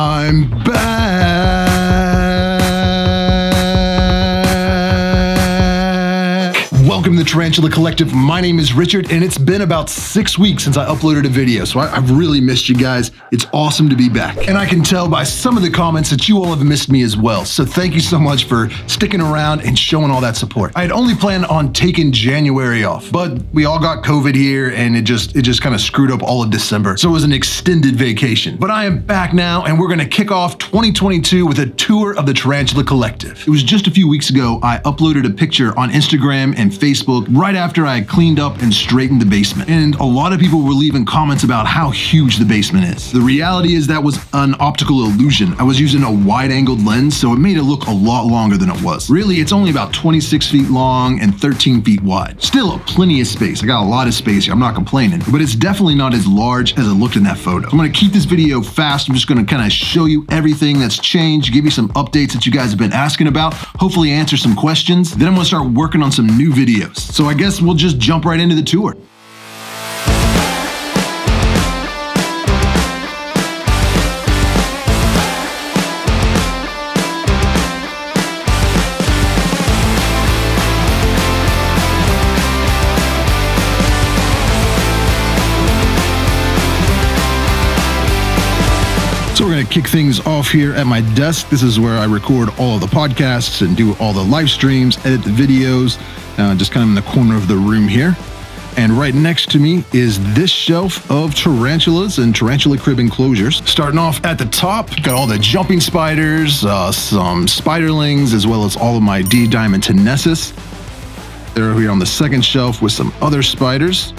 I'm back. The Tarantula Collective. My name is Richard, and it's been about six weeks since I uploaded a video, so I, have really missed you guys. It's awesome to be back. And I can tell by some of the comments that you all have missed me as well, so thank you so much for sticking around and showing all that support. I had only planned on taking January off, but we all got COVID here, and it just it just kind of screwed up all of December, so it was an extended vacation. But I am back now, and we're gonna kick off 2022 with a tour of the Tarantula Collective. It was just a few weeks ago, I uploaded a picture on Instagram and Facebook right after I cleaned up and straightened the basement. And a lot of people were leaving comments about how huge the basement is. The reality is that was an optical illusion. I was using a wide angled lens, so it made it look a lot longer than it was. Really, it's only about 26 feet long and 13 feet wide. Still plenty of space. I got a lot of space here, I'm not complaining, but it's definitely not as large as it looked in that photo. I'm gonna keep this video fast. I'm just gonna kind of show you everything that's changed, give you some updates that you guys have been asking about, hopefully answer some questions. Then I'm gonna start working on some new videos. So I guess we'll just jump right into the tour. Kick things off here at my desk. This is where I record all of the podcasts and do all the live streams, edit the videos, uh, just kind of in the corner of the room here. And right next to me is this shelf of tarantulas and tarantula crib enclosures. Starting off at the top, got all the jumping spiders, uh, some spiderlings, as well as all of my D diamantinensis. They're over here on the second shelf with some other spiders.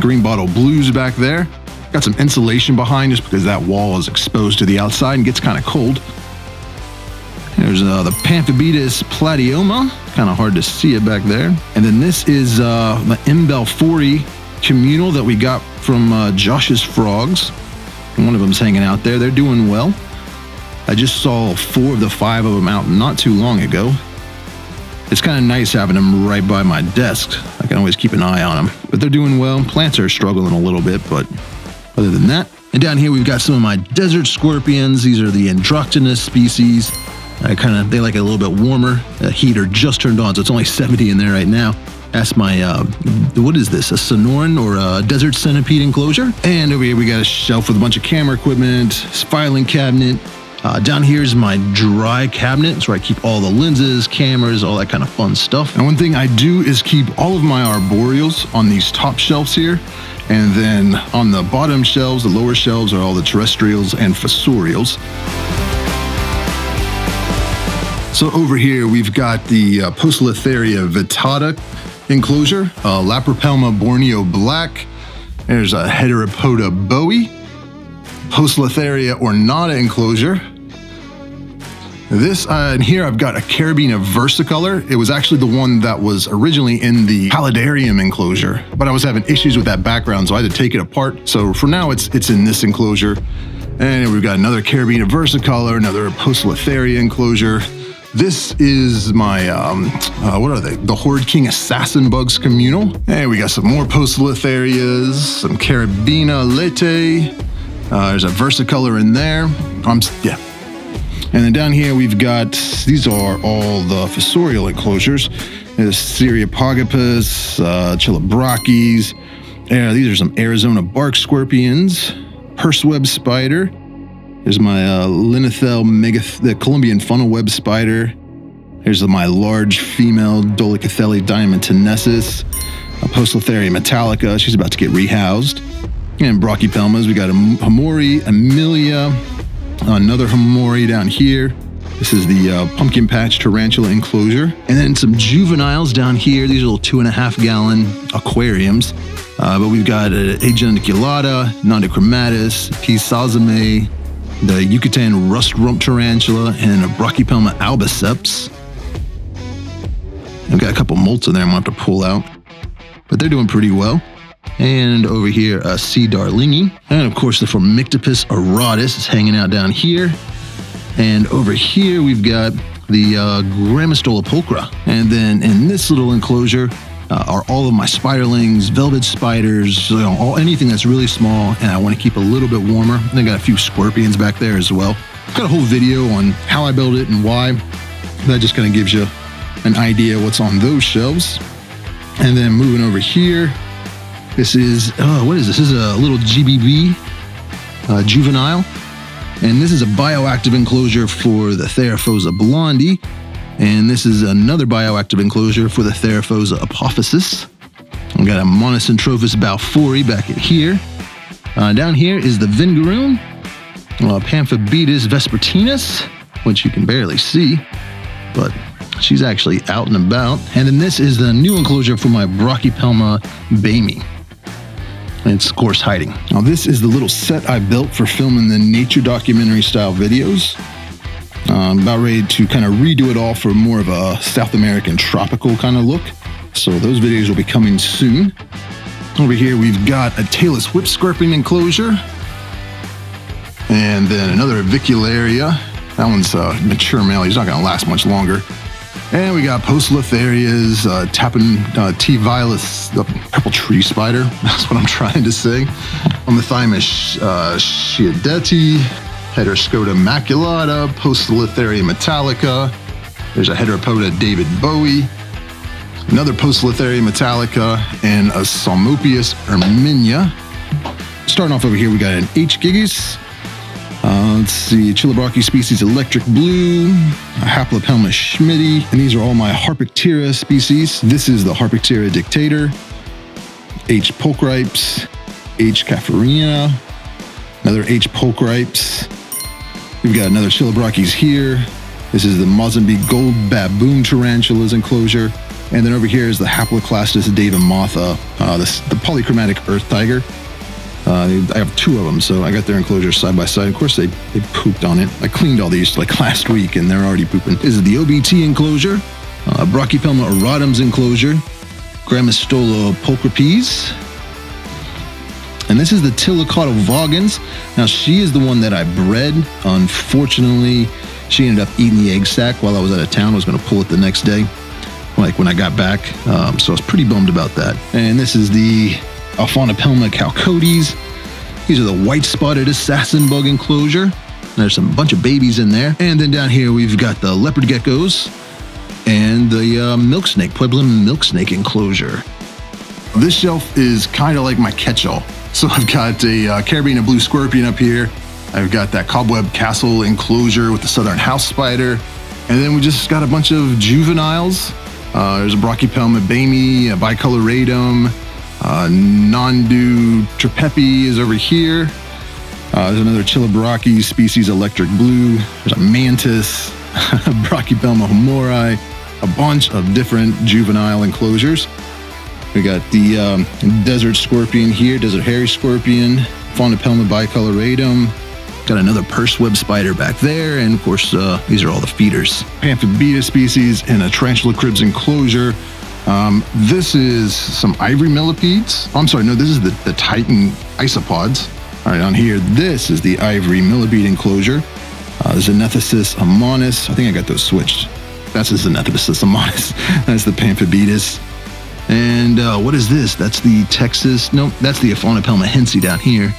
Green bottle blues back there. Got some insulation behind just because that wall is exposed to the outside and gets kind of cold. There's uh, the Pamphobeteus platyomma, kind of hard to see it back there. And then this is uh, the M. balfouri communal that we got from uh, Josh's Frogs. One of them's hanging out there. They're doing well. I just saw four of the five of them out not too long ago. It's kind of nice having them right by my desk. I can always keep an eye on them. But they're doing well. Plants are struggling a little bit, but other than that. And down here we've got some of my desert scorpions. These are the androctonus species. I kind of they like it a little bit warmer. The heater just turned on, so it's only 70 in there right now. That's my uh, what is this? A Sonoran or a desert centipede enclosure? And over here we got a shelf with a bunch of camera equipment, filing cabinet. Uh, down here is my dry cabinet. It's where I keep all the lenses, cameras, all that kind of fun stuff. And one thing I do is keep all of my arboreals on these top shelves here. And then on the bottom shelves, the lower shelves are all the terrestrials and fossorials. So over here, we've got the uh, Poecilotheria vittata enclosure, uh, Lampropelma borneo black. There's a Heteropoda bowie, Poecilotheria ornata enclosure. This, uh, and here I've got a Caribena versicolor. It was actually the one that was originally in the paludarium enclosure, but I was having issues with that background, so I had to take it apart. So for now, it's it's in this enclosure. And we've got another Caribena versicolor, another Poecilotheria enclosure. This is my, um, uh, what are they? The Horde King Assassin Bugs Communal. And we got some more Poecilotherias, some Caribena laeta. Uh, there's a versicolor in there. I'm, yeah. And then down here we've got, these are all the fossorial enclosures. There's Cereopagopus, uh, Chilobrachys. Yeah, these are some Arizona bark scorpions, purseweb spider, there's my uh, Linothele mega, the Colombian funnel web spider. Here's my large female Dolichothele diamantinensis, a Poecilotheria metallica. She's about to get rehoused. And Brachypelmas, we got a hamorii, emilia, another hamorii down here. This is the uh, pumpkin patch tarantula enclosure. And then some juveniles down here. These are little two and a half gallon aquariums. Uh, but we've got uh, Ageniculata, Nhandu chromatus, P. salzame, the Yucatan rust rump tarantula, and a Brachypelma albiceps. I've got a couple molts in there I'm gonna have to pull out, but they're doing pretty well. And over here, a C. darlingi. And of course, the Phormictopus auratus is hanging out down here. And over here, we've got the uh, Grammostola pulchra. And then in this little enclosure, uh, are all of my spiderlings, velvet spiders, you know, all, anything that's really small, and I want to keep a little bit warmer. And I got a few scorpions back there as well. Got a whole video on how I build it and why. That just kind of gives you an idea what's on those shelves. And then moving over here, this is, oh, what is this? This is a little GBB uh, juvenile. And this is a bioactive enclosure for the Theraphosa blondi. And this is another bioactive enclosure for the Theraphosa apophysis. I've got a Monocentropus balfouri back here. Uh, down here is the vinegaroon, uh, Pamphobeteus vespertinus, which you can barely see, but she's actually out and about. And then this is the new enclosure for my Brachypelma baimi. It's course hiding. Now this is the little set I built for filming the nature documentary style videos. I'm about ready to kind of redo it all for more of a South American tropical kind of look. So those videos will be coming soon. Over here we've got a tailless whip scorpion enclosure. And then another avicularia. That one's a mature male. He's not going to last much longer. And we got Poecilotherias, uh, Tappan uh, T. violus, the purple tree spider. That's what I'm trying to say. On Omothymus uh, schioedtei, Heteroscodra maculata, Poecilotheria metallica. There's a Heteropoda David Bowie, another Poecilotheria metallica, and a Psalmopoeus irminia. Starting off over here, we got an H. gigas, let's see, Chilobrachys species Electric Blue, Haplopelma schmidti, and these are all my Harpactira species. This is the Harpactira dictator, H. pulchripes, H. cafreriana, another H. pulchripes. We've got another Chilobrachys here. This is the Mozambique gold baboon tarantulas enclosure. And then over here is the Haploclastus devamatha, uh, the polychromatic earth tiger. Uh, I have two of them, so I got their enclosures side by side. Of course, they, they pooped on it. I cleaned all these like last week, and they're already pooping. This is the OBT enclosure, uh, Brachypelma auratum's enclosure, Grammostola pulchripes, and this is the Tliltocatl vagans. Now, she is the one that I bred. Unfortunately, she ended up eating the egg sac while I was out of town. I was going to pull it the next day, like when I got back. Um, so I was pretty bummed about that. And this is the Aphonopelma chalcodes. These are the white spotted assassin bug enclosure. There's some bunch of babies in there. And then down here we've got the leopard geckos and the uh, milk snake, Pueblan milk snake enclosure. This shelf is kind of like my catch-all. So I've got a uh, blue scorpion up here. I've got that cobweb castle enclosure with the southern house spider. And then we just got a bunch of juveniles. Uh, there's a Brachypelma baimi, a bicoloratum, uh, Nhandu tripepi is over here. Uh, there's another Chilobrachys species, electric blue. There's a mantis, Brachypelma hamorii, a bunch of different juvenile enclosures. We got the um, desert scorpion here, desert hairy scorpion, Aphonopelma bicoloratum. Got another purse web spider back there, and of course, uh, these are all the feeders. Pamphobeteus species in a tarantula cribs enclosure. Um, this is some ivory millipedes. Oh, I'm sorry, no, this is the, the Titan isopods. All right, on here, this is the ivory millipede enclosure. Uh, Xenesthis immanis. I think I got those switched. That's the Xenesthis immanis. That's the Pamphobeteus. And uh, what is this? That's the Texas. Nope, that's the Aphonopelma hentzi down here.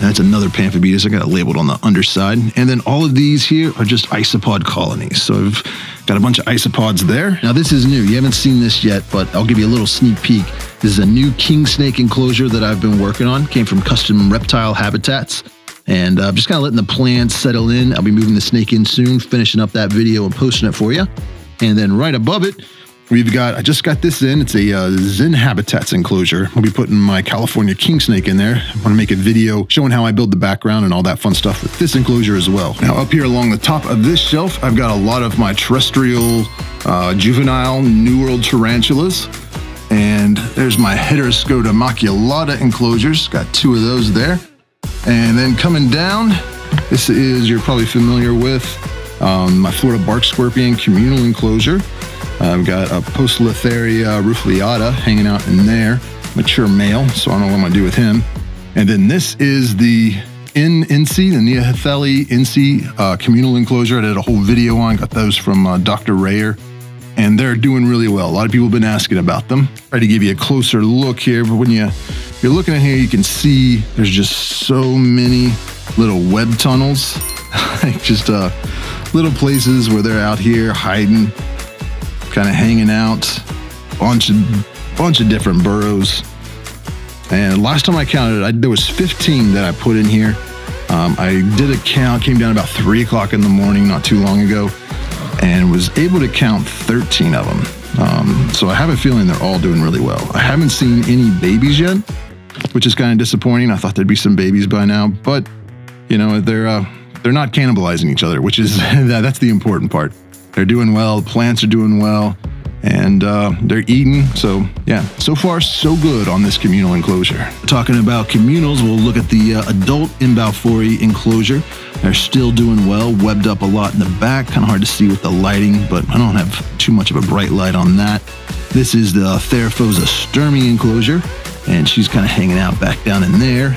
That's another Pamphobeteus. I got it labeled on the underside. And then all of these here are just isopod colonies. So I've got a bunch of isopods there. Now this is new. You haven't seen this yet, but I'll give you a little sneak peek. This is a new king snake enclosure that I've been working on. Came from Custom Reptile Habitats. And I'm uh, just kind of letting the plants settle in. I'll be moving the snake in soon, finishing up that video and posting it for you. And then right above it, We've got, I just got this in. It's a uh, Zen Habitats enclosure. I'll be putting my California king snake in there. I want to make a video showing how I build the background and all that fun stuff with this enclosure as well. Now up here along the top of this shelf, I've got a lot of my terrestrial uh, juvenile New World tarantulas. And there's my Heteroscodra maculata enclosures. Got two of those there. And then coming down, this is, you're probably familiar with, um, my Florida bark scorpion communal enclosure. I've got a Poecilotheria rufilata hanging out in there, mature male, so I don't know what I'm gonna do with him. And then this is the in incei, the Neoholothele incei uh, communal enclosure. I did a whole video on, got those from uh, Dr. Rayer. and they're doing really well. A lot of people have been asking about them. Try to give you a closer look here, but when you you're looking at here, you can see there's just so many little web tunnels, like just uh, little places where they're out here hiding, kind of hanging out, bunch of bunch of different burrows. And last time I counted, I, there was 15 that I put in here. Um, I did a count, came down about three o'clock in the morning not too long ago, and was able to count 13 of them. Um, so I have a feeling they're all doing really well. I haven't seen any babies yet, which is kind of disappointing. I thought there'd be some babies by now, but you know they're uh, they're not cannibalizing each other, which is that's the important part. They're doing well. The plants are doing well and uh, they're eating. So, yeah, so far, so good on this communal enclosure. Talking about communals, we'll look at the uh, adult Imbalfouri enclosure. They're still doing well, webbed up a lot in the back. Kind of hard to see with the lighting, but I don't have too much of a bright light on that. This is the Theraphosa stirmi enclosure, and she's kind of hanging out back down in there.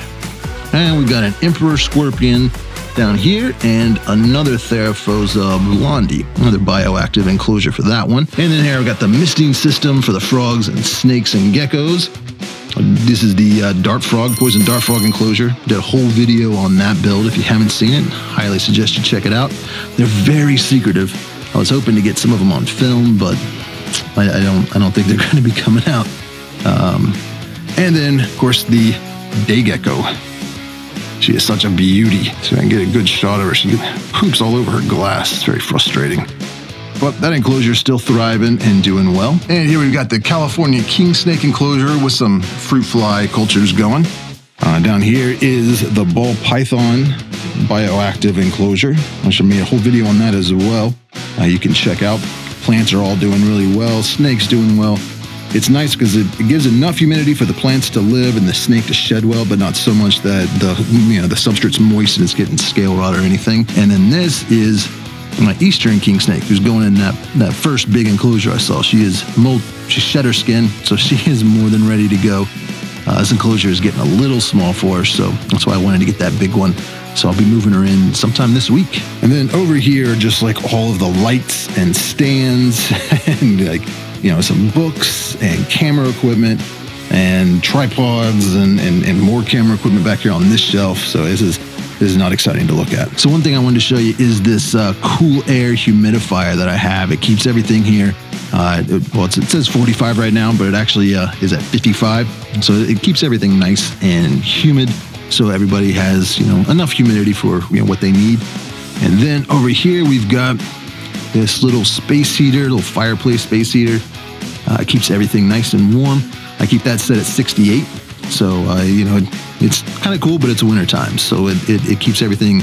And we've got an Emperor Scorpion down here and another Theraphosa blondi, another bioactive enclosure for that one. And then here I've got the misting system for the frogs and snakes and geckos. This is the uh, dart frog, poison dart frog enclosure. Did a whole video on that build. If you haven't seen it, highly suggest you check it out. They're very secretive. I was hoping to get some of them on film, but I, I don't. I don't think they're going to be coming out. Um, and then, of course, the day gecko. She is such a beauty. So I can get a good shot of her. She poops all over her glass. It's very frustrating. But that enclosure is still thriving and doing well. And here we've got the California king snake enclosure with some fruit fly cultures going. Uh, down here is the ball python bioactive enclosure, I should make a whole video on that as well. Uh, you can check out. Plants are all doing really well. Snakes doing well. It's nice because it, gives enough humidity for the plants to live and the snake to shed well, but not so much that the you know the substrate's moist and it's getting scale rot or anything. And then this is my eastern king snake who's going in that that first big enclosure I saw. She is mold, she shed her skin, so she is more than ready to go. Uh, this enclosure is getting a little small for her, so that's why I wanted to get that big one. So I'll be moving her in sometime this week. And then over here, just like all of the lights and stands and like you know, some books and camera equipment and tripods and, and, and more camera equipment back here on this shelf. So this is this is not exciting to look at. So one thing I wanted to show you is this uh, cool air humidifier that I have. It keeps everything here. Uh, it, well, it says 45 right now, but it actually uh, is at 55. So it keeps everything nice and humid. So everybody has, you know, enough humidity for you know what they need. And then over here we've got this little space heater, little fireplace space heater. Uh, keeps everything nice and warm. I keep that set at 68. So, uh, you know, it's kind of cool, but it's winter time. So it, it, it keeps everything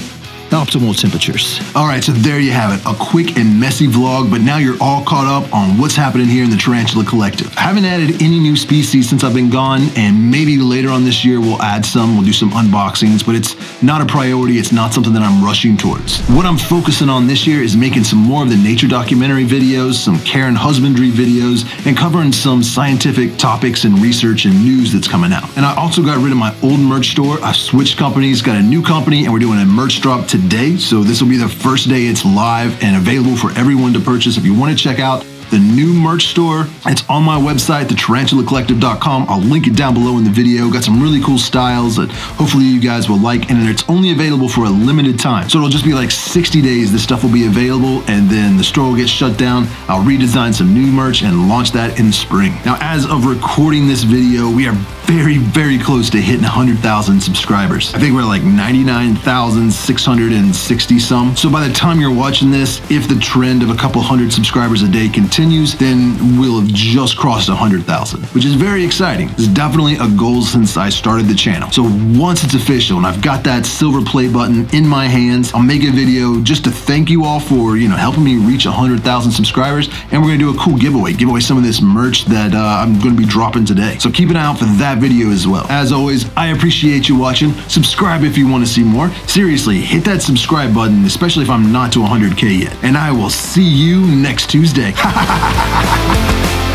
optimal temperatures. All right, so there you have it. A quick and messy vlog, but now you're all caught up on what's happening here in the Tarantula Collective. I haven't added any new species since I've been gone, and maybe later on this year we'll add some, we'll do some unboxings, but it's not a priority. It's not something that I'm rushing towards. What I'm focusing on this year is making some more of the nature documentary videos, some care and husbandry videos, and covering some scientific topics and research and news that's coming out. And I also got rid of my old merch store. I switched companies, got a new company, and we're doing a merch drop today today. So this will be the first day it's live and available for everyone to purchase. If you want to check out the new merch store. It's on my website, thetarantulacollective.com. I'll link it down below in the video. Got some really cool styles that hopefully you guys will like, and it's only available for a limited time. So it'll just be like 60 days. This stuff will be available, and then the store will get shut down. I'll redesign some new merch and launch that in spring. Now, as of recording this video, we are very, very close to hitting 100,000 subscribers. I think we're like 99,660 some. So by the time you're watching this, if the trend of a couple hundred subscribers a day continues, continues, then we'll have just crossed 100,000, which is very exciting. It's definitely a goal since I started the channel. So once it's official and I've got that silver play button in my hands, I'll make a video just to thank you all for, you know, helping me reach 100,000 subscribers. And we're gonna do a cool giveaway, give away some of this merch that uh, I'm gonna be dropping today. So keep an eye out for that video as well. As always, I appreciate you watching. Subscribe if you wanna see more. Seriously, hit that subscribe button, especially if I'm not to 100K yet. And I will see you next Tuesday. ハハハハハ